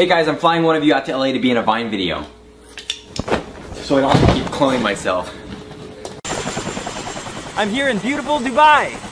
Hey guys, I'm flying one of you out to LA to be in a Vine video. So I don't have to keep cloning myself. I'm here in beautiful Dubai.